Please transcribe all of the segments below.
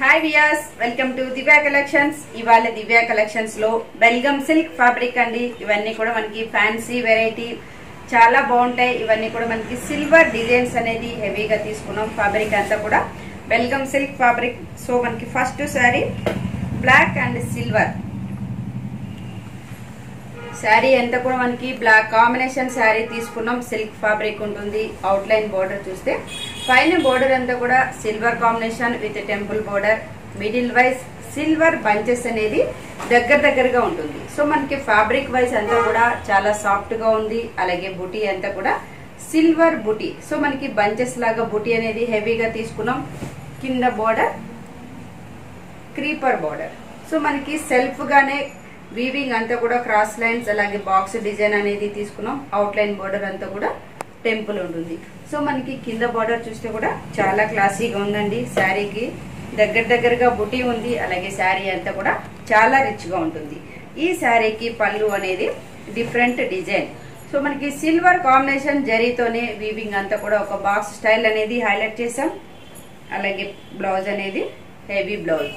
Hi viewers welcome to Divya collections ఇవాళ దివ్య కలెక్షన్స్లో Belgaum silk fabric అండి. ఇవన్నీ కూడా మనకి ఫ్యాన్సీ వెరైటీ చాలా బాగుంటాయి. ఇవన్నీ కూడా మనకి సిల్వర్ డిజైన్స్ అనేది హెవీగా తీసుకున్నాం. ఫ్యాబ్రిక్ అంతా కూడా బెల్గమ్ సిల్క్ ఫ్యాబ్రిక్ సో మనకి first sari black and silver sari ఎంత కూడా మనకి బ్లాక్ కాంబినేషన్ శారీ తీసుకున్నాం. సిల్క్ ఫ్యాబ్రిక్ ఉంటుంది. అవుట్ లైన్ బోర్డర్ చూస్తే. పైన బోర్డర్ అంతా కూడా silver combination with temple border middle wise silver bunches అనేది దగ్గర దగ్గరగా ఉంటుంది. సో మనకి ఫ్యాబ్రిక్ వైజ్ అంతా కూడా చాలా సాఫ్ట్గా ఉంది. అలాగే బుటీ అంతా కూడా సిల్వర్ బుటీ. సో మనకి బంచెస్ లాగా బుటీ అనేది హెవీగా తీసుకున్నాం. కింద బోర్డర్ క్రీపర్ బోర్డర్ సో మనకి సెల్ఫ్ గానే వీవింగ్ అంతా కూడా క్రాస్ లైన్స్ అలాగే బాక్స్ డిజైన్ అనేది తీసుకున్నాం. అవుట్ లైన్ బోర్డర్ అంతా కూడా టెంపుల్ ఉంటుంది. సో మనకి కింద బార్డర్ చూస్తే కూడా చాలా క్లాసీగా ఉందండి. శారీకి దగ్గర దగ్గరగా బుటీ ఉంది. అలాగే శారీ అంతా కూడా చాలా రిచ్గా ఉంటుంది. ఈ శారీకి పళ్ళు అనేది డిఫరెంట్ డిజైన్ సో మనకి సిల్వర్ కాంబినేషన్ జరీతోనే వీవింగ్ అంతా కూడా ఒక బాక్స్ స్టైల్ అనేది హైలైట్ చేసాం అలాగే బ్లౌజ్ అనేది హెవీ బ్లౌజ్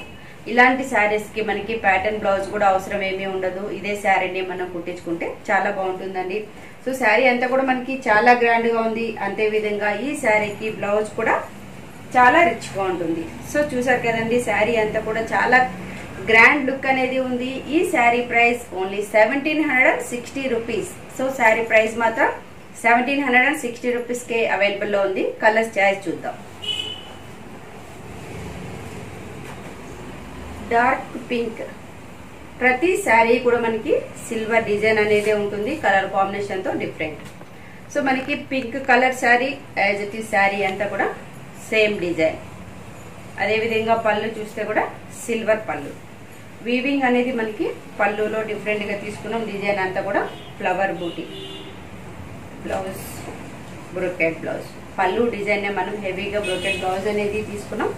ఇలాంటి శారీస్కి మనకి ప్యాటర్న్ బ్లౌజ్ కూడా అవసరం ఏమీ ఉండదు. ఇదే శారీని మనం కుట్టించుకుంటే చాలా బాగుంటుందండి. సో శారీ అంతా కూడా మనకి చాలా గ్రాండ్గా ఉంది. అంతేవిధంగా ఈ శారీకి బ్లౌజ్ కూడా చాలా రిచ్గా ఉంటుంది. సో చూసారు కదండి శారీ అంతా కూడా చాలా గ్రాండ్ లుక్ అనేది ఉంది. ఈ sari price only seventeen hundred and sixty rupees so sari price మాత్రం సెవెంటీన్ హండ్రెడ్ అండ్ సిక్స్టీ రూపీస్కే అవైలబుల్లో ఉంది. కలర్స్ చాయిస్ చూద్దాం. Dark pink. ప్రతి శారీ కూడా మనకి సిల్వర్ డిజైన్ అనేది ఉంటుంది కలర్ కాంబినేషన్తో డిఫరెంట్. సో మనకి pink colour sari as it ఈ శారీ అంతా కూడా సేమ్ డిజైన్. అదేవిధంగా పళ్ళు చూస్తే కూడా సిల్వర్ పళ్ళు. వీవింగ్ అనేది మనకి పళ్ళులో డిఫరెంట్గా తీసుకున్నాం డిజైన్ అంతా కూడా ఫ్లవర్ బూటీ. Blouse brocade blouse. పళ్ళు డిజైన్ మనం హెవీగా బ్రోకెట్ బ్లౌజ్ అనేది తీసుకున్నాం.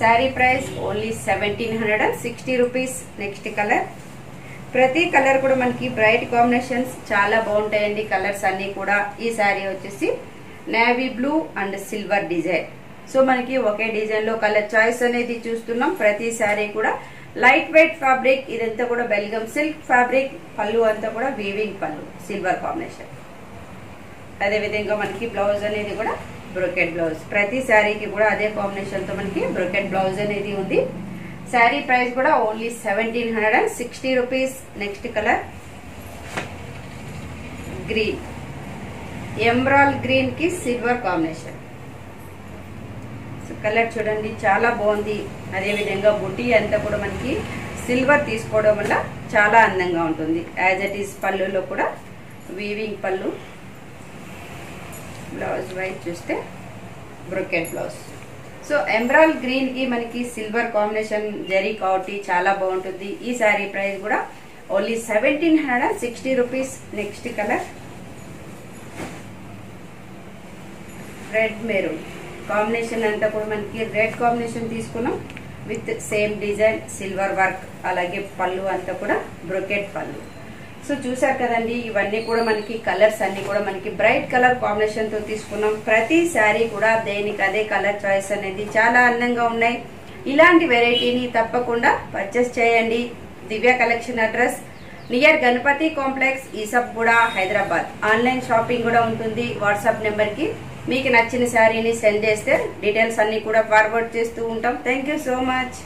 Sari price only seventeen hundred and sixty rupees. Next colour. ప్రతి కలర్ కూడా మనకి బ్రైట్ కాంబినేషన్స్ చాలా బాగుంటాయండి కలర్స్ అన్నీ కూడా. ఈ శారీ వచ్చేసి navy blue and silver design. So మనకి ఒకే డిజైన్లో కలర్ చాయిస్ అనేది చూస్తున్నాం. ప్రతి శారీ కూడా లైట్ వెయిట్ ఫ్యాబ్రిక్ ఇదంతా కూడా బెల్గమ్ సిల్క్ ఫ్యాబ్రిక్ పళ్ళు అంతా కూడా వీవింగ్ పళ్ళు సిల్వర్ కాంబినేషన్. అదే విధంగా మనకి బ్లౌజ్ అనేది కూడా బ్రోకెట్ బ్లౌజ్ ప్రతి శారీకి కూడా అదే కాంబినేషన్తో మనకి బ్రోకెట్ బ్లౌజ్ అనేది ఉంది. శారీ ప్రైస్ కూడా only seventeen hundred and sixty rupees next colour green ఎంబ్రాల్ గ్రీన్కి సిల్వర్ కాంబినేషన్ కలర్ చూడండి. చాలా బాగుంది. అదేవిధంగా బుటీ అంతా కూడా మనకి సిల్వర్ తీసుకోవడం వల్ల చాలా అందంగా ఉంటుంది. యాజ్ ఇట్ ఈస్ పళ్ళులో కూడా వీవింగ్ పళ్ళు. బ్లౌజ్ వైజ్ చూస్తే బ్రొకెట్ బ్లౌజ్. సో ఎంబ్రాల్ గ్రీన్కి మనకి సిల్వర్ కాంబినేషన్ జరీ కాబట్టి చాలా బాగుంటుంది. ఈ శారీ ప్రైస్ కూడా only seventeen hundred and sixty rupees next colour. Red maroon combination అంతా కూడా మనకి రెడ్ కాంబినేషన్ తీసుకున్నాం. With same design silver work అలాగే పళ్ళు అంతా కూడా బ్రొకెట్ పళ్ళు. సో చూసారు కదండి ఇవన్నీ కూడా మనకి కలర్స్ అన్ని కూడా మనకి బ్రైట్ కలర్ కాంబినేషన్తో తీసుకున్నాం. ప్రతి శారీ కూడా దేనికి అదే కలర్ చాయిస్ అనేది చాలా అందంగా ఉన్నాయి. ఇలాంటి వెరైటీని తప్పకుండా పర్చేస్ చేయండి. Divya collection address near Ganapathi complex Aesop కూడా హైదరాబాద్. ఆన్లైన్ షాపింగ్ కూడా ఉంటుంది. వాట్సాప్ నెంబర్కి మీకు నచ్చిన శారీని సెండ్ చేస్తే డీటెయిల్స్ అన్ని కూడా ఫార్వర్డ్ చేస్తూ ఉంటాం. Thank so much